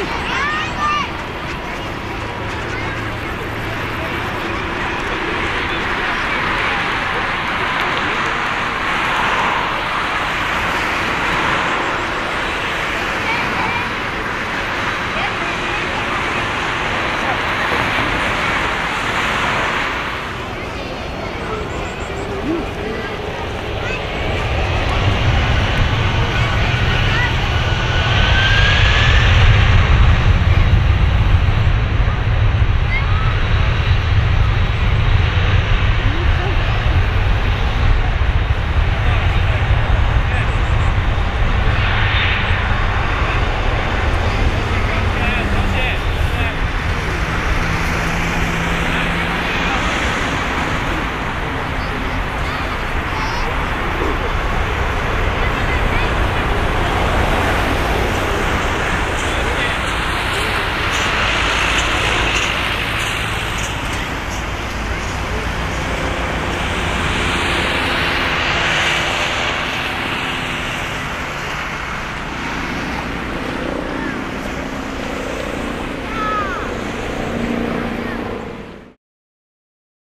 Ha ha ha!